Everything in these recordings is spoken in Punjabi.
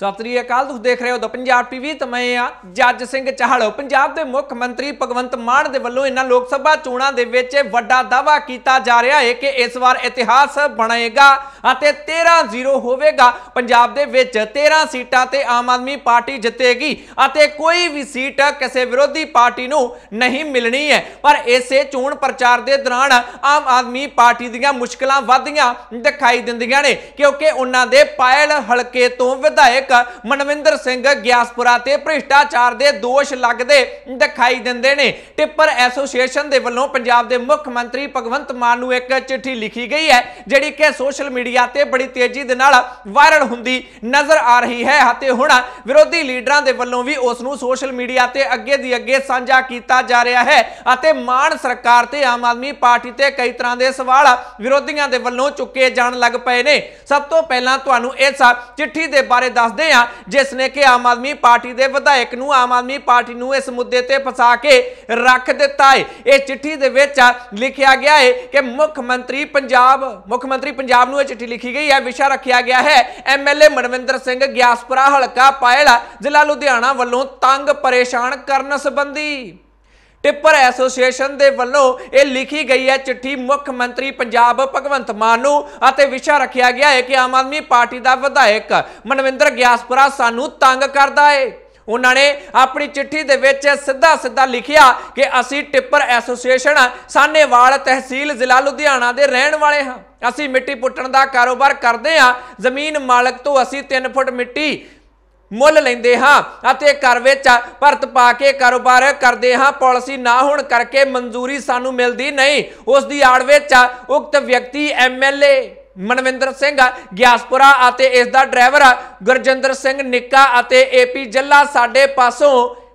ਸਤਿ ਸ੍ਰੀ ਅਕਾਲ, ਤੁਸੀਂ ਦੇਖ ਰਹੇ ਹੋ ਦ ਪੰਜਾਬ ਟੀਵੀ, ਤੇ ਮੈਂ ਆ ਜੱਜ ਸਿੰਘ ਚਾਹਲ। ਪੰਜਾਬ ਦੇ ਮੁੱਖ ਮੰਤਰੀ ਭਗਵੰਤ ਮਾਨ ਦੇ ਵੱਲੋਂ ਇਹਨਾਂ ਲੋਕ ਸਭਾ ਚੋਣਾਂ ਦੇ ਵਿੱਚ ਵੱਡਾ ਦਾਅਵਾ ਕੀਤਾ ਜਾ ਰਿਹਾ ਹੈ ਕਿ ਇਸ ਵਾਰ ਇਤਿਹਾਸ ਬਣੇਗਾ ਅਤੇ 13-0 ਹੋਵੇਗਾ। ਪੰਜਾਬ ਦੇ ਵਿੱਚ 13 ਸੀਟਾਂ ਤੇ ਆਮ ਆਦਮੀ ਪਾਰਟੀ ਜਿੱਤੇਗੀ ਅਤੇ ਕੋਈ ਵੀ ਸੀਟ ਕਿਸੇ ਵਿਰੋਧੀ ਪਾਰਟੀ ਨੂੰ ਨਹੀਂ ਮਿਲਣੀ ਹੈ। ਪਰ ਇਸੇ ਚੋਣ ਪ੍ਰਚਾਰ ਦੇ ਦੌਰਾਨ ਆਮ ਆਦਮੀ ਪਾਰਟੀ ਦੀਆਂ ਮੁਸ਼ਕਲਾਂ ਵਧਦੀਆਂ ਦਿਖਾਈ ਦਿੰਦੀਆਂ ਨੇ, ਕਿਉਂਕਿ ਉਹਨਾਂ ਦੇ ਪਾਇਲ ਹਲਕੇ ਤੋਂ ਵਿਧਾਇਕ ਮਨਵਿੰਦਰ ਸਿੰਘ ਗਿਆਸਪੁਰਾ ਤੇ ਭ੍ਰਿਸ਼ਟਾਚਾਰ ਦੇ ਦੋਸ਼ ਲੱਗਦੇ ਦਿਖਾਈ ਦਿੰਦੇ ਨੇ। ਟਿੱਪਰ ਐਸੋਸੀਏਸ਼ਨ ਦੇ ਵੱਲੋਂ ਪੰਜਾਬ ਦੇ ਮੁੱਖ ਮੰਤਰੀ ਭਗਵੰਤ ਮਾਨ ਨੂੰ ਇੱਕ ਚਿੱਠੀ ਲਿਖੀ ਗਈ ਹੈ, ਜਿਹੜੀ ਕਿ ਸੋਸ਼ਲ ਮੀਡੀਆ ਤੇ ਬੜੀ ਤੇਜ਼ੀ ਦੇ ਨਾਲ ਵਾਇਰਲ ਹੁੰਦੀ ਨਜ਼ਰ ਆ ਰਹੀ ਹੈ ਅਤੇ ਹੁਣ ਵਿਰੋਧੀ ਲੀਡਰਾਂ ਦੇ ਵੱਲੋਂ ਵੀ ਉਸ ਨੂੰ ਸੋਸ਼ਲ ਮੀਡੀਆ ਤੇ ਅੱਗੇ ਦੀ ਅੱਗੇ ਸਾਂਝਾ ਕੀਤਾ ਜਾ ਰਿਹਾ ਹੈ ਅਤੇ ਮਾਨ ਸਰਕਾਰ ਤੇ ਆਮ ਆਦਮੀ ਪਾਰਟੀ ਤੇ ਕਈ ਤਰ੍ਹਾਂ ਦੇ ਸਵਾਲ ਵਿਰੋਧੀਆਂ ਦੇ ਵੱਲੋਂ ਚੁੱਕੇ ਜਾਣ ਲੱਗ ਪਏ ਨੇ। ਸਭ ਤੋਂ ਪਹਿਲਾਂ ਤੁਹਾਨੂੰ ਇਸ ਚਿੱਠੀ ਦੇ ਬਾਰੇ ਦੱਸ ਦੱਸਦੇ ਹਾਂ ਜਿਸ ਨੇ ਕਿ ਆਮ ਆਦਮੀ ਪਾਰਟੀ ਦੇ ਵਿਧਾਇਕ ਨੂੰ ਆਮ ਆਦਮੀ ਪਾਰਟੀ ਨੂੰ ਇਸ ਮੁੱਦੇ ਤੇ ਫਸਾ ਕੇ ਰੱਖ ਦਿੱਤਾ ਹੈ ਇਹ ਚਿੱਠੀ ਦੇ ਵਿੱਚ ਲਿਖਿਆ ਗਿਆ ਹੈ ਕਿ ਮੁੱਖ ਮੰਤਰੀ ਪੰਜਾਬ, ਮੁੱਖ ਮੰਤਰੀ ਪੰਜਾਬ ਨੂੰ ਇਹ ਚਿੱਠੀ ਲਿਖੀ ਗਈ ਹੈ। ਵਿਸ਼ਾ ਰੱਖਿਆ ਗਿਆ ਹੈ ਐਮਐਲਏ ਮਨਵਿੰਦਰ ਸਿੰਘ ਗਿਆਸਪੁਰਾ ਹਲਕਾ ਪਾਇਲ ਜ਼ਿਲ੍ਹਾ ਲੁਧਿਆਣਾ ਵੱਲੋਂ ਤੰਗ ਪਰੇਸ਼ਾਨ ਕਰਨ ਸੰਬੰਧੀ। ਟਿੱਪਰ ਐਸੋਸੀਏਸ਼ਨ ਦੇ ਵੱਲੋਂ ਇਹ ਲਿਖੀ ਗਈ ਹੈ ਚਿੱਠੀ ਮੁੱਖ ਮੰਤਰੀ ਪੰਜਾਬ ਭਗਵੰਤ ਮਾਨ ਨੂੰ ਅਤੇ ਵਿਸ਼ਾ ਰੱਖਿਆ ਗਿਆ ਹੈ ਕਿ ਆਮ ਆਦਮੀ ਪਾਰਟੀ ਦਾ ਵਿਧਾਇਕ ਮਨਵਿੰਦਰ ਗਿਆਸਪੁਰਾ ਸਾਨੂੰ ਤੰਗ ਕਰਦਾ ਹੈ ਉਹਨਾਂ ਨੇ ਆਪਣੀ ਚਿੱਠੀ ਦੇ ਵਿੱਚ ਸਿੱਧਾ ਸਿੱਧਾ ਲਿਖਿਆ ਕਿ ਅਸੀਂ ਟਿੱਪਰ ਐਸੋਸੀਏਸ਼ਨ ਸਾਨੇਵਾਲ ਤਹਿਸੀਲ ਜ਼ਿਲ੍ਹਾ ਲੁਧਿਆਣਾ ਦੇ ਰਹਿਣ ਵਾਲੇ ਹਾਂ। ਅਸੀਂ ਮਿੱਟੀ ਪੁੱਟਣ ਦਾ ਕਾਰੋਬਾਰ ਕਰਦੇ ਹਾਂ। ਜ਼ਮੀਨ ਮਾਲਕ ਤੋਂ ਅਸੀਂ 3 ਫੁੱਟ ਮਿੱਟੀ ਮੁੱਲ ਲੈਂਦੇ ਹਾਂ ਅਤੇ ਘਰ ਵਿੱਚ ਭਰਤ ਪਾ ਕੇ ਕਾਰੋਬਾਰ ਕਰਦੇ ਹਾਂ। ਪਾਲਿਸੀ ਨਾ ਹੋਣ ਕਰਕੇ ਮਨਜ਼ੂਰੀ ਸਾਨੂੰ ਮਿਲਦੀ ਨਹੀਂ। ਉਸ ਦੀ ਆੜ ਵਿੱਚ ਉਕਤ ਵਿਅਕਤੀ ਐਮਐਲਏ ਮਨਵਿੰਦਰ ਸਿੰਘ ਗਿਆਸਪੁਰਾ ਅਤੇ ਇਸ ਦਾ ਡਰਾਈਵਰ ਗੁਰਜਿੰਦਰ ਸਿੰਘ ਨਿੱਕਾ ਅਤੇ ਏਪੀ ਜੱਲਾ ਸਾਡੇ ਪਾਸੋਂ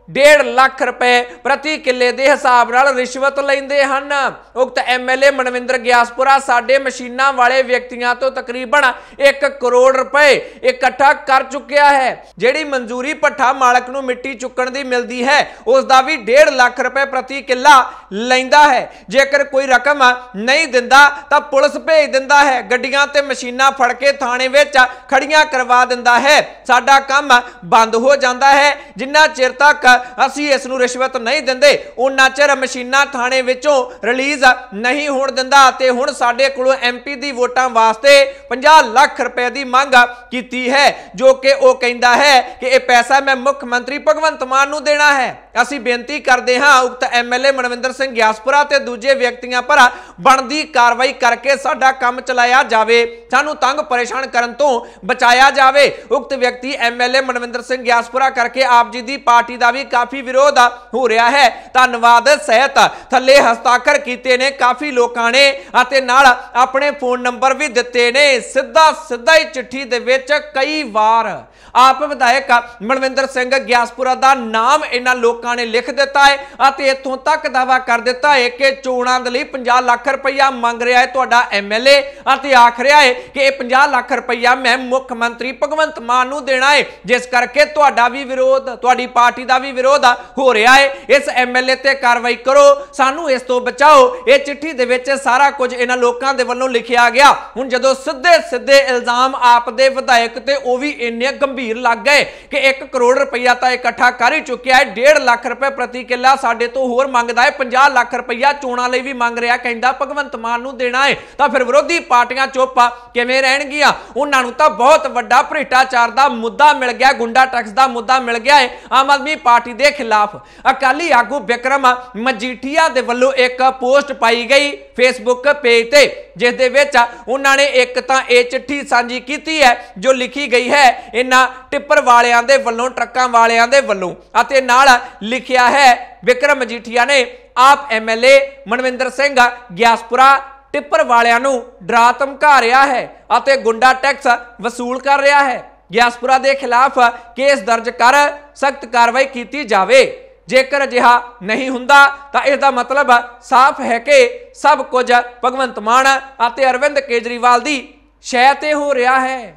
1.5 ਲੱਖ ਰੁਪਏ ਪ੍ਰਤੀ ਕਿੱਲੇ ਦੇ ਹਿਸਾਬ ਨਾਲ ਰਿਸ਼ਵਤ ਲੈਂਦੇ ਹਨ। ਉਕਤ ਐਮਐਲਏ ਮਨਵਿੰਦਰ ਗਿਆਸਪੁਰਾ, ਸਾਡੇ ਮਸ਼ੀਨਾਂ ਵਾਲੇ ਵਿਅਕਤੀਆਂ ਤੋਂ ਤਕਰੀਬਨ 1 ਕਰੋੜ ਰੁਪਏ ਇਕੱਠਾ ਕਰ ਚੁੱਕਿਆ ਹੈ। ਜਿਹੜੀ ਮਨਜ਼ੂਰੀ ਪੱਠਾ ਮਾਲਕ ਨੂੰ ਮਿੱਟੀ ਚੁੱਕਣ ਦੀ ਮਿਲਦੀ ਹੈ, ਉਸ ਦਾ ਵੀ 1.5 ਲੱਖ ਰੁਪਏ ਪ੍ਰਤੀ ਕਿੱਲਾ ਲੈਂਦਾ ਹੈ। ਜੇਕਰ ਕੋਈ ਰਕਮ ਨਹੀਂ ਦਿੰਦਾ, ਤਾਂ ਪੁਲਿਸ ਭੇਜ ਦਿੰਦਾ ਹੈ। ਗੱਡੀਆਂ ਤੇ ਮਸ਼ੀਨਾਂ ਫੜ ਕੇ ਥਾਣੇ ਵਿੱਚ ਖੜੀਆਂ ਕਰਵਾ ਦਿੰਦਾ ਹੈ। ਸਾਡਾ ਕੰਮ ਬੰਦ ਹੋ ਜਾਂਦਾ ਹੈ। ਜਿੰਨਾ ਚਿਰ ਤੱਕ ਅਸੀਂ ਇਸ ਨੂੰ ਰਿਸ਼ਵਤ ਨਹੀਂ ਦਿੰਦੇ। ਉਹਨਾਂ ਚਿਰ ਮਸ਼ੀਨਾਂ ਥਾਣੇ ਵਿੱਚੋਂ ਰਿਲੀਜ਼ ਨਹੀਂ ਹੋਣ ਦਿੰਦਾ ਤੇ ਹੁਣ ਸਾਡੇ ਕੋਲੋਂ ਐਮਪੀ ਦੀ ਵੋਟਾਂ ਵਾਸਤੇ 50 ਲੱਖ ਰੁਪਏ ਦੀ ਮੰਗ ਕੀਤੀ ਹੈ, ਜੋ ਕਿ ਉਹ ਕਹਿੰਦਾ ਹੈ ਕਿ ਇਹ ਪੈਸਾ ਮੈਂ ਮੁੱਖ ਮੰਤਰੀ ਭਗਵੰਤ ਮਾਨ ਨੂੰ ਦੇਣਾ ਹੈ। ਅਸੀਂ ਬੇਨਤੀ ਕਰਦੇ ਹਾਂ, ਉਕਤ ਐਮਐਲਏ ਮਨਵਿੰਦਰ ਸਿੰਘ ਗਿਆਸਪੁਰਾ ਤੇ ਦੂਜੇ ਵਿਅਕਤੀਆਂ ਪਰ ਬਣਦੀ ਕਾਰਵਾਈ ਕਰਕੇ ਸਾਡਾ ਕੰਮ ਚਲਾਇਆ ਜਾਵੇ। ਸਾਨੂੰ ਤੰਗ ਪਰੇਸ਼ਾਨ ਕਰਨ ਤੋਂ ਬਚਾਇਆ ਜਾਵੇ। ਉਕਤ ਵਿਅਕਤੀ ਐਮਐਲਏ ਮਨਵਿੰਦਰ ਸਿੰਘ ਗਿਆਸਪੁਰਾ ਕਰਕੇ ਆਪ ਜੀ ਦੀ ਪਾਰਟੀ ਦਾ ਵੀ ਕਾਫੀ ਵਿਰੋਧ ਹੋ ਰਿਹਾ ਹੈ। ਧੰਨਵਾਦ, ਸਹਿਤ ਥੱਲੇ ਹਸਤਾਖਰ ਕੀਤੇ ਨੇ ਕਾਫੀ ਲੋਕਾਂ ਨੇ ਅਤੇ ਨਾਲ ਆਪਣੇ ਫੋਨ ਨੰਬਰ ਵੀ ਦਿੱਤੇ ਨੇ। ਸਿੱਧਾ ਸਿੱਧਾ ਹੀ ਚਿੱਠੀ ਦੇ ਵਿੱਚ ਕਈ ਵਾਰ ਆਪ ਵਿਧਾਇਕ ਮਨਵਿੰਦਰ ਸਿੰਘ ਗਿਆਸਪੁਰਾ ਦਾ ਨਾਮ ਇਹਨਾਂ ਲੋਕ ਲੋਕਾਂ ਨੇ ਲਿਖ ਦਿੱਤਾ ਹੈ ਅਤੇ ਇੱਥੋਂ ਤੱਕ ਦਾਵਾ ਕਰ ਦਿੱਤਾ ਹੈ ਕਿ ਚੋਣਾਂ ਦੇ ਲਈ 50 ਲੱਖ ਰੁਪਈਆ ਮੰਗ ਰਿਹਾ ਹੈ ਤੁਹਾਡਾ ਐਮਐਲਏ ਅਤੇ ਆਖ ਰਿਹਾ ਹੈ ਕਿ ਇਹ 50 ਲੱਖ ਰੁਪਈਆ ਮੈਂ ਮੁੱਖ ਮੰਤਰੀ ਭਗਵੰਤ ਮਾਨ ਨੂੰ ਦੇਣਾ ਹੈ, ਜਿਸ ਕਰਕੇ ਤੁਹਾਡਾ ਵੀ ਵਿਰੋਧ, ਤੁਹਾਡੀ ਪਾਰਟੀ ਦਾ ਵੀ ਵਿਰੋਧ ਹੋ ਰਿਹਾ ਹੈ। ਇਸ ਐਮਐਲਏ ਤੇ ਕਾਰਵਾਈ ਕਰੋ, ਸਾਨੂੰ ਇਸ ਤੋਂ ਬਚਾਓ। ਇਹ ਚਿੱਠੀ ਦੇ ਵਿੱਚ ਸਾਰਾ ਕੁਝ ਇਹਨਾਂ ਲੋਕਾਂ ਦੇ ਵੱਲੋਂ ਲਿਖਿਆ ਗਿਆ। ਹੁਣ ਜਦੋਂ ਸਿੱਧੇ ਸਿੱਧੇ ਇਲਜ਼ਾਮ ਆਪ ਦੇ ਵਿਧਾਇਕ ਤੇ ਉਹ ਵੀ ਇੰਨੇ ਗੰਭੀਰ ਲੱਗ ਗਏ ਕਿ 1 ਕਰੋੜ ਰੁਪਇਆ ਤਾਂ ਇਕੱਠਾ ਕਰ ਹੀ ਚੁੱਕਿਆ ਹੈ 1.5 ਲੱਖ ਰੁਪਏ ਪ੍ਰਤੀ ਕਿੱਲਾ ਸਾਡੇ ਤੋਂ ਹੋਰ ਮੰਗਦਾ ਹੈ। 50 ਲੱਖ ਰੁਪਈਆ ਚੋਣਾਂ ਲਈ ਵੀ ਮੰਗ ਰਿਹਾ ਕਹਿੰਦਾ, ਭਗਵੰਤ ਮਾਨ ਨੂੰ ਦੇਣਾ ਹੈ। ਤਾਂ ਫਿਰ ਵਿਰੋਧੀ ਪਾਰਟੀਆਂ ਚੁੱਪ ਕਿਵੇਂ ਰਹਿਣਗੀਆਂ? ਉਹਨਾਂ ਨੂੰ ਤਾਂ ਬਹੁਤ ਵੱਡਾ ਭ੍ਰਿਸ਼ਟਾਚਾਰ ਦਾ ਮੁੱਦਾ ਮਿਲ ਗਿਆ, ਗੁੰਡਾ ਟੈਕਸ ਦਾ ਮੁੱਦਾ ਮਿਲ ਗਿਆ ਹੈ, ਆਮ ਆਦਮੀ ਪਾਰਟੀ ਦੇ ਖਿਲਾਫ। ਅਕਾਲੀ ਆਗੂ ਵਿਕਰਮ ਮਜੀਠੀਆ ਦੇ ਵੱਲੋਂ ਇੱਕ ਪੋਸਟ ਪਾਈ ਗਈ। ਫੇਸਬੁੱਕ ਪੇਜ ਤੇ, ਜਿਸ ਦੇ ਵਿੱਚ ਉਹਨਾਂ ਨੇ ਇੱਕ ਤਾਂ ਇਹ ਚਿੱਠੀ ਸਾਂਝੀ ਕੀਤੀ ਹੈ, ਜੋ ਲਿਖੀ ਗਈ ਹੈ ਇਹਨਾਂ ਟਿੱਪਰ ਵਾਲਿਆਂ ਦੇ ਵੱਲੋਂ, ਟਰੱਕਾਂ ਵਾਲਿਆਂ ਦੇ ਵੱਲੋਂ, ਅਤੇ ਨਾਲ ਲਿਖਿਆ ਹੈ, ਵਿਕਰਮ ਮਜੀਠੀਆ ਨੇ ਆਪ ਐਮਐਲਏ ਮਨਵਿੰਦਰ ਸਿੰਘ ਗਿਆਸਪੁਰਾ ਟਿੱਪਰ ਵਾਲਿਆਂ ਨੂੰ ਡਰਾ ਧਮਕਾ ਰਿਹਾ ਹੈ ਅਤੇ ਗੁੰਡਾ ਟੈਕਸ ਵਸੂਲ ਕਰ ਰਿਹਾ ਹੈ। ਗਿਆਸਪੁਰਾ ਦੇ ਖਿਲਾਫ ਕੇਸ ਦਰਜ ਕਰ ਸਖਤ ਕਾਰਵਾਈ ਕੀਤੀ ਜਾਵੇ। ਜੇਕਰ ਅਜਿਹਾ ਨਹੀਂ ਹੁੰਦਾ, ਤਾਂ ਇਸ ਦਾ ਮਤਲਬ ਸਾਫ਼ ਹੈ ਕਿ ਸਭ ਕੁਝ ਭਗਵੰਤ ਮਾਨ ਅਤੇ ਅਰਵਿੰਦ ਕੇਜਰੀਵਾਲ ਦੀ ਸ਼ੈ ਤੇ ਹੋ ਰਿਹਾ ਹੈ।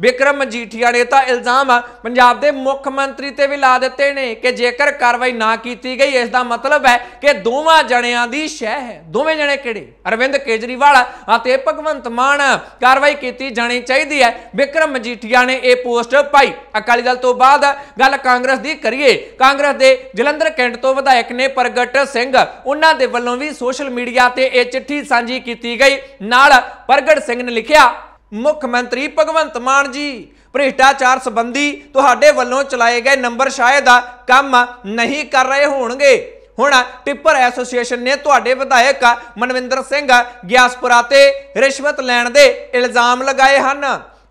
ਵਿਕਰਮ ਮਜੀਠੀਆ ਨੇ ਤਾਂ ਇਲਜ਼ਾਮ ਪੰਜਾਬ ਦੇ ਮੁੱਖ ਮੰਤਰੀ ਤੇ ਵੀ ਲਾ ਦਿੱਤੇ ਨੇ ਕਿ ਜੇਕਰ ਕਾਰਵਾਈ ਨਾ ਕੀਤੀ ਗਈ, ਇਸ ਦਾ ਮਤਲਬ ਹੈ ਕਿ ਦੋਵਾਂ ਜਣਿਆਂ ਦੀ ਸ਼ਹਿ ਹੈ। ਦੋਵੇਂ ਜਣੇ ਕਿਹੜੇ? ਅਰਵਿੰਦ ਕੇਜਰੀਵਾਲ ਅਤੇ ਭਗਵੰਤ ਮਾਨ। ਕਾਰਵਾਈ ਕੀਤੀ ਜਾਣੀ ਚਾਹੀਦੀ ਹੈ। ਵਿਕਰਮ ਮਜੀਠੀਆ ਨੇ ਇਹ ਪੋਸਟ ਪਾਈ। ਅਕਾਲੀ ਦਲ ਤੋਂ ਬਾਅਦ ਗੱਲ ਕਾਂਗਰਸ ਦੀ ਕਰੀਏ। ਕਾਂਗਰਸ ਦੇ ਜਲੰਧਰ ਕੈਂਟ ਤੋਂ ਵਿਧਾਇਕ ਨੇ ਪ੍ਰਗਟ ਸਿੰਘ। ਉਹਨਾਂ ਦੇ ਵੱਲੋਂ ਵੀ ਸੋਸ਼ਲ ਮੀਡੀਆ ਤੇ ਇਹ ਚਿੱਠੀ ਸਾਂਝੀ ਕੀਤੀ ਗਈ। ਨਾਲ ਪ੍ਰਗਟ ਸਿੰਘ ਨੇ ਲਿਖਿਆ ਮੁੱਖ ਮੰਤਰੀ ਭਗਵੰਤ ਮਾਨ ਜੀ, ਭ੍ਰਿਸ਼ਟਾਚਾਰ ਸੰਬੰਧੀ ਤੁਹਾਡੇ ਵੱਲੋਂ ਚਲਾਏ ਗਏ ਨੰਬਰ ਸ਼ਾਇਦ ਕੰਮ ਨਹੀਂ ਕਰ ਰਹੇ ਹੋਣਗੇ। ਹੁਣ ਟਿੱਪਰ ਐਸੋਸੀਏਸ਼ਨ ਨੇ ਤੁਹਾਡੇ ਵਿਧਾਇਕ ਮਨਵਿੰਦਰ ਸਿੰਘ ਗਿਆਸਪੁਰਾ ਤੇ ਰਿਸ਼ਵਤ ਲੈਣ ਦੇ ਇਲਜ਼ਾਮ ਲਗਾਏ ਹਨ।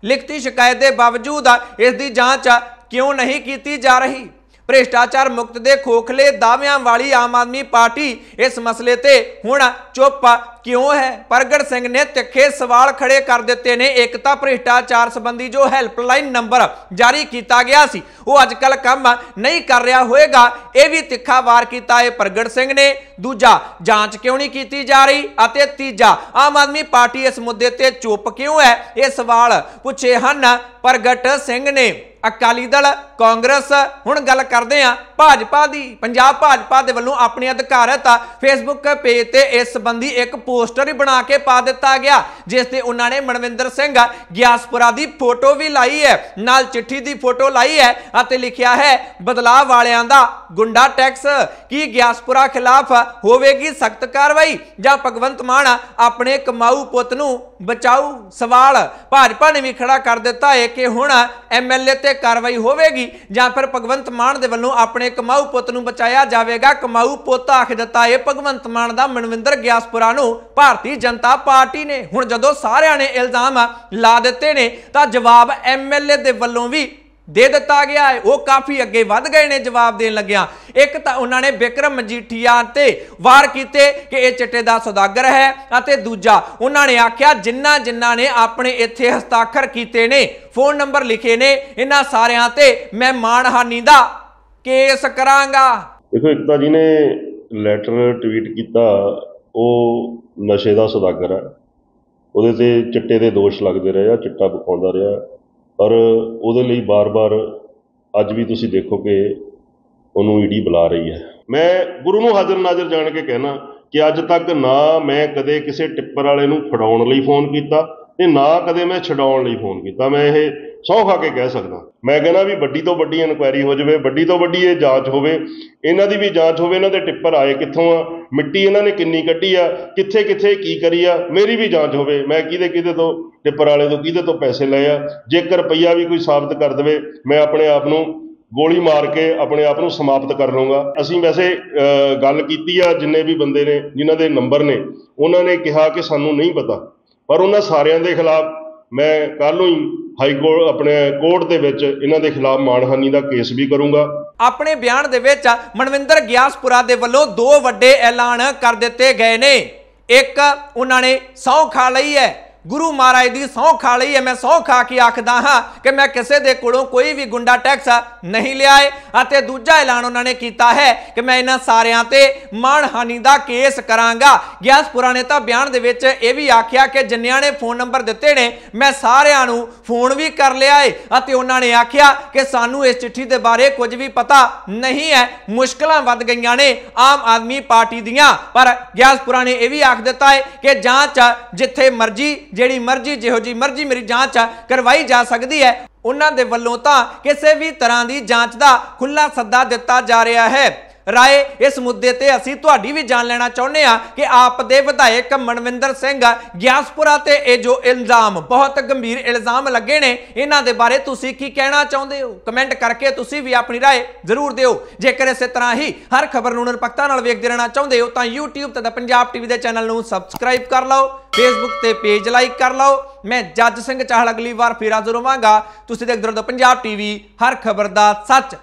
ਲਿਖਤੀ ਸ਼ਿਕਾਇਤ ਦੇ ਬਾਵਜੂਦ ਇਸ ਦੀ ਜਾਂਚ ਕਿਉਂ ਨਹੀਂ ਕੀਤੀ ਜਾ ਰਹੀ? ਭ੍ਰਿਸ਼ਟਾਚਾਰ ਮੁਕਤ ਦੇ ਖੋਖਲੇ ਦਾਅਵਿਆਂ ਵਾਲੀ ਆਮ ਆਦਮੀ ਪਾਰਟੀ ਇਸ ਮਸਲੇ ਤੇ ਹੁਣ ਚੁੱਪ ਕਿਉਂ ਹੈ? ਪ੍ਰਗਟ ਸਿੰਘ ਨੇ ਤਿੱਖੇ ਸਵਾਲ ਖੜੇ ਕਰ ਦਿੱਤੇ ਨੇ। ਇੱਕ ਤਾਂ ਭ੍ਰਿਸ਼ਟਾਚਾਰ ਸੰਬੰਧੀ ਜੋ ਹੈਲਪਲਾਈਨ ਨੰਬਰ ਜਾਰੀ ਕੀਤਾ ਗਿਆ ਸੀ, ਉਹ ਅੱਜ ਕੱਲ ਕੰਮ ਨਹੀਂ ਕਰ ਰਿਹਾ ਹੋਏਗਾ। ਇਹ ਵੀ ਤਿੱਖਾ ਵਾਰ ਕੀਤਾ ਹੈ ਪ੍ਰਗਟ ਸਿੰਘ ਨੇ। ਦੂਜਾ, ਜਾਂਚ ਕਿਉਂ ਨਹੀਂ ਕੀਤੀ ਜਾ ਰਹੀ? ਅਤੇ ਤੀਜਾ, ਆਮ ਆਦਮੀ ਪਾਰਟੀ ਇਸ ਮੁੱਦੇ ਤੇ ਚੁੱਪ ਕਿਉਂ ਹੈ? ਇਹ ਸਵਾਲ ਪੁੱਛੇ ਹਨ ਪ੍ਰਗਟ ਸਿੰਘ ਨੇ। ਅਕਾਲੀ ਦਲ, ਕਾਂਗਰਸ, ਹੁਣ ਗੱਲ ਕਰਦੇ ਆ ਭਾਜਪਾ ਦੀ। ਪੰਜਾਬ ਭਾਜਪਾ ਦੇ ਵੱਲੋਂ ਆਪਣੀ ਅਧਿਕਾਰਤ ਫੇਸਬੁੱਕ ਪੇਜ ਤੇ ਇਸ ਸੰਬੰਧੀ ਇੱਕ ਪੋਸਟਰ ਹੀ ਬਣਾ ਕੇ ਪਾ ਦਿੱਤਾ ਗਿਆ, ਜਿਸ ਤੇ ਉਹਨਾਂ ਨੇ ਮਨਵਿੰਦਰ ਸਿੰਘ ਗਿਆਸਪੁਰਾ ਦੀ ਫੋਟੋ ਵੀ ਲਾਈ ਹੈ, ਨਾਲ ਚਿੱਠੀ ਦੀ ਫੋਟੋ ਲਾਈ ਹੈ ਅਤੇ ਲਿਖਿਆ ਹੈ, ਬਦਲਾਅ ਵਾਲਿਆਂ ਦਾ ਗੁੰਡਾ ਟੈਕਸ, ਕੀ ਗਿਆਸਪੁਰਾ ਖਿਲਾਫ ਹੋਵੇਗੀ ਸਖਤ ਕਾਰਵਾਈ? ਜਾਂ ਭਗਵੰਤ ਮਾਨ ਆਪਣੇ ਕਮਾਊ ਪੁੱਤ ਨੂੰ ਬਚਾਊ? ਸਵਾਲ। ਭਾਜਪਾ ਨੇ ਵੀ ਖੜਾ ਕਰ ਦਿੱਤਾ ਹੈ ਕਿ ਹੁਣ ਐਮਐਲਏ ਤੇ ਕਾਰਵਾਈ ਹੋਵੇਗੀ ਜਾਂ ਫਿਰ ਭਗਵੰਤ ਮਾਨ ਦੇ ਵੱਲੋਂ ਆਪਣੇ ਕਮਾਊ ਪੁੱਤ ਨੂੰ ਬਚਾਇਆ ਜਾਵੇਗਾ? ਕਮਾਊ ਪੁੱਤ ਆਖ ਦਿੱਤਾ ਹੈ ਭਗਵੰਤ ਮਾਨ ਦਾ ਮਨਵਿੰਦਰ ਗਿਆਸਪੁਰਾ ਨੂੰ ਭਾਰਤੀ ਜਨਤਾ ਪਾਰਟੀ ਨੇ। ਹੁਣ ਜਦੋਂ ਸਾਰਿਆਂ ਨੇ ਇਲਜ਼ਾਮ ਲਾ ਦਿੱਤੇ ਨੇ ਤਾਂ ਜਵਾਬ ਐਮਐਲਏ ਦੇ ਵੱਲੋਂ ਵੀ ਦੇ ਦਿੱਤਾ ਗਿਆ ਹੈ। ਉਹ ਕਾਫੀ ਅੱਗੇ ਵੱਧ ਗਏ ਨੇ ਜਵਾਬ ਦੇਣ ਲੱਗਿਆ। ਇੱਕ ਤਾਂ ਉਹਨਾਂ ਨੇ ਵਿਕਰਮ ਮਜੀਠੀਆ ਤੇ ਵਾਰ ਕੀਤੇ ਕਿ ਇਹ ਚਿੱਟੇ ਦਾ ਸੌਦਾਗਰ ਹੈ ਅਤੇ ਦੂਜਾ, ਉਹਨਾਂ ਨੇ ਆਖਿਆ, ਜਿੰਨਾ ਜਿੰਨਾ ਨੇ ਆਪਣੇ ਇੱਥੇ ਹਸਤਾਖਰ ਕੀਤੇ ਨੇ, ਫੋਨ ਨੰਬਰ ਲਿਖੇ ਨੇ, ਇਹਨਾਂ ਸਾਰਿਆਂ ਤੇ ਮੈਂ ਮਾਣਹਾਨੀ ਦਾ ਕੇਸ ਕਰਾਂਗਾ। ਦੇਖੋ, ਇੱਕ ਤਾਂ ਜਿਹਨੇ ਲੈਟਰ ਟਵੀਟ ਕੀਤਾ, ਉਹ ਨਸ਼ੇ ਦਾ ਸੌਦਾਗਰ ਹੈ। ਉਹਦੇ ਤੇ ਚਿੱਟੇ ਦੇ ਦੋਸ਼ ਲੱਗਦੇ ਰਹੇ ਆ, ਚਿੱਟਾ ਬਖਾਉਂਦਾ ਰਿਹਾ। ਪਰ ਉਹਦੇ ਲਈ ਵਾਰ ਵਾਰ ਅੱਜ ਵੀ ਤੁਸੀਂ ਦੇਖੋ ਕਿ ਉਹਨੂੰ ਈਡੀ ਬੁਲਾ ਰਹੀ ਹੈ। ਮੈਂ ਗੁਰੂ ਨੂੰ ਹਾਜ਼ਰ ਨਾਜ਼ਰ ਜਾਣ ਕੇ ਕਹਿਣਾ ਕਿ ਅੱਜ ਤੱਕ ਨਾ ਮੈਂ ਕਦੇ ਕਿਸੇ ਟਿੱਪਰ ਵਾਲੇ ਨੂੰ ਫੜਾਉਣ ਲਈ ਫੋਨ ਕੀਤਾ ਤੇ ਨਾ ਕਦੇ ਮੈਂ ਛਡਾਉਣ ਲਈ ਫੋਨ ਕੀਤਾ। ਮੈਂ ਇਹ ਸਹੁੰ ਖਾ ਕੇ ਕਹਿ ਸਕਦਾ। ਮੈਂ ਕਹਿੰਦਾ ਵੀ ਵੱਡੀ ਤੋਂ ਵੱਡੀ ਇਨਕੁਆਇਰੀ ਹੋ ਜਾਵੇ, ਵੱਡੀ ਤੋਂ ਵੱਡੀ ਇਹ ਜਾਂਚ ਹੋਵੇ, ਇਹਨਾਂ ਦੀ ਵੀ ਜਾਂਚ ਹੋਵੇ, ਇਹਨਾਂ ਦੇ ਟਿੱਪਰ ਆਏ ਕਿੱਥੋਂ ਆ ਮਿੱਟੀ ਇਹਨਾਂ ਨੇ ਕਿੰਨੀ ਕੱਢੀ ਆ, ਕਿੱਥੇ ਕਿੱਥੇ ਕੀ ਕਰੀ ਆ, ਮੇਰੀ ਵੀ ਜਾਂਚ ਹੋਵੇ, ਮੈਂ ਕਿਹਦੇ ਕਿਹਦੇ ਤੋਂ ਟਿੱਪਰ ਵਾਲੇ ਤੋਂ ਕਿਹਦੇ ਤੋਂ ਪੈਸੇ ਲਏ ਆ, ਜੇਕਰ ਰੁਪਈਆ ਵੀ ਕੋਈ ਸਾਬਤ ਕਰ ਦੇਵੇ, ਮੈਂ ਆਪਣੇ ਆਪ ਨੂੰ ਗੋਲੀ ਮਾਰ ਕੇ ਆਪਣੇ ਆਪ ਨੂੰ ਸਮਾਪਤ ਕਰ ਲਵਾਂਗਾ ਅਸੀਂ ਵੈਸੇ ਗੱਲ ਕੀਤੀ ਆ, ਜਿੰਨੇ ਵੀ ਬੰਦੇ ਨੇ, ਜਿਨ੍ਹਾਂ ਦੇ ਨੰਬਰ ਨੇ, ਉਹਨਾਂ ਨੇ ਕਿਹਾ ਕਿ ਸਾਨੂੰ ਨਹੀਂ ਪਤਾ, ਪਰ ਉਹਨਾਂ ਸਾਰਿਆਂ ਦੇ ਖਿਲਾਫ ਮੈਂ ਕੱਲ ਨੂੰ ਹੀ ਹਾਈ ਕੋਰਟ, ਆਪਣੇ ਕੋਰਟ ਦੇ ਵਿੱਚ ਇਹਨਾਂ ਦੇ ਖਿਲਾਫ ਮਾਣਹਾਨੀ ਦਾ ਕੇਸ ਵੀ ਕਰੂੰਗਾ। ਆਪਣੇ ਬਿਆਨ ਦੇ ਵਿੱਚ ਮਨਵਿੰਦਰ ਗਿਆਸਪੁਰਾ ਦੇ ਵੱਲੋਂ ਦੋ ਵੱਡੇ ਐਲਾਨ ਕਰ ਦਿੱਤੇ ਗਏ ਨੇ। ਇੱਕ ਉਹਨਾਂ ਨੇ ਸਹੁੰ ਖਾ ਲਈ ਹੈ ਗੁਰੂ ਮਹਾਰਾਜ ਦੀ ਸਹੁੰ ਖਾ ਲਈ ਹੈ, ਮੈਂ ਸਹੁੰ ਖਾ ਕੇ ਆਖਦਾ ਹਾਂ ਕਿ ਮੈਂ ਕਿਸੇ ਦੇ ਕੋਲੋਂ ਕੋਈ ਵੀ ਗੁੰਡਾ ਟੈਕਸ ਨਹੀਂ ਲਿਆ ਹੈ ਅਤੇ ਦੂਜਾ ਐਲਾਨ ਉਹਨਾਂ ਨੇ ਕੀਤਾ ਹੈ ਕਿ ਮੈਂ ਇਹਨਾਂ ਸਾਰਿਆਂ ਤੇ ਮਾਣਹਾਨੀ ਦਾ ਕੇਸ ਕਰਾਂਗਾ। ਗਿਆਸਪੁਰਾ ਨੇ ਤਾਂ ਬਿਆਨ ਦੇ ਵਿੱਚ ਇਹ ਵੀ ਆਖਿਆ ਕਿ ਜਿੰਨਿਆਂ ਨੇ ਫੋਨ ਨੰਬਰ ਦਿੱਤੇ ਨੇ, ਮੈਂ ਸਾਰਿਆਂ ਨੂੰ ਫੋਨ ਵੀ ਕਰ ਲਿਆ ਹੈ ਅਤੇ ਉਹਨਾਂ ਨੇ ਆਖਿਆ ਕਿ ਸਾਨੂੰ ਇਸ ਚਿੱਠੀ ਦੇ ਬਾਰੇ ਕੁਝ ਵੀ ਪਤਾ ਨਹੀਂ ਹੈ। ਮੁਸ਼ਕਲਾਂ ਵੱਧ ਗਈਆਂ ਨੇ ਆਮ ਆਦਮੀ ਪਾਰਟੀ ਦੀਆਂ। ਪਰ ਗਿਆਸਪੁਰਾ ਨੇ ਇਹ ਵੀ ਆਖ ਦਿੱਤਾ ਹੈ ਕਿ ਜਾਂਚ ਜਿੱਥੇ ਮਰਜ਼ੀ ਜਿਹੜੀ ਮਰਜ਼ੀ, ਜਿਹੋ ਜੀ ਮਰਜ਼ੀ ਮੇਰੀ ਜਾਂਚ ਕਰਵਾਈ ਜਾ ਸਕਦੀ ਹੈ, ਉਹਨਾਂ ਦੇ ਵੱਲੋਂ ਤਾਂ ਕਿਸੇ ਵੀ ਤਰ੍ਹਾਂ ਦੀ ਜਾਂਚ ਦਾ ਖੁੱਲਾ ਸੱਦਾ ਦਿੱਤਾ ਜਾ ਰਿਹਾ ਹੈ। ਰਾਏ, ਇਸ ਮੁੱਦੇ ਤੇ ਅਸੀਂ ਤੁਹਾਡੀ ਵੀ ਜਾਣ ਲੈਣਾ ਚਾਹੁੰਦੇ ਆ ਕਿ ਆਪ ਦੇ ਵਿਧਾਇਕ ਮਨਵਿੰਦਰ ਸਿੰਘ ਗਿਆਸਪੁਰਾ ਤੇ ਇਹ ਜੋ ਇਲਜ਼ਾਮ, ਬਹੁਤ ਗੰਭੀਰ ਇਲਜ਼ਾਮ ਲੱਗੇ ਨੇ, ਇਹਨਾਂ ਦੇ ਬਾਰੇ ਤੁਸੀਂ ਕੀ ਕਹਿਣਾ ਚਾਹੁੰਦੇ ਹੋ? ਕਮੈਂਟ ਕਰਕੇ ਤੁਸੀਂ ਵੀ ਆਪਣੀ ਰਾਏ ਜ਼ਰੂਰ ਦਿਓ। ਜੇਕਰ ਇਸੇ ਤਰ੍ਹਾਂ ਹੀ ਹਰ ਖਬਰ ਨੂੰ ਨਿਰਪੱਖਤਾ ਨਾਲ ਵੇਖਦੇ ਰਹਿਣਾ ਚਾਹੁੰਦੇ ਹੋ, ਤਾਂ YouTube ਤੇ ਦਾ ਪੰਜਾਬ ਟੀਵੀ ਦੇ ਚੈਨਲ ਨੂੰ ਸਬਸਕ੍ਰਾਈਬ ਕਰ ਲਓ, Facebook ਤੇ ਪੇਜ ਲਾਈਕ ਕਰ ਲਓ। ਮੈਂ ਜੱਜ ਸਿੰਘ ਚਾਹਲ ਅਗਲੀ ਵਾਰ ਫੇਰ ਹਾਜ਼ਰ ਹੋਵਾਂਗਾ। ਤੁਸੀਂ ਦੇਖਦੇ ਰਹੋ ਪੰਜਾਬ ਟੀਵੀ ਹਰ ਖਬਰ ਦਾ ਸੱਚ।